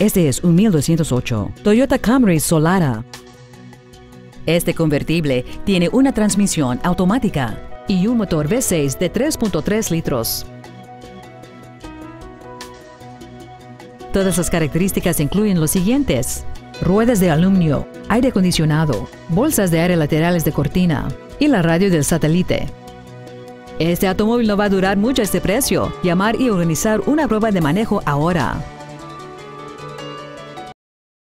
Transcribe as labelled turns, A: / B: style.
A: Este es un 1208 Toyota Camry Solara. Este convertible tiene una transmisión automática y un motor V6 de 3.3 litros. Todas las características incluyen los siguientes. Ruedas de aluminio, aire acondicionado, bolsas de aire laterales de cortina y la radio del satélite. Este automóvil no va a durar mucho a este precio. Llamar y organizar una prueba de manejo ahora.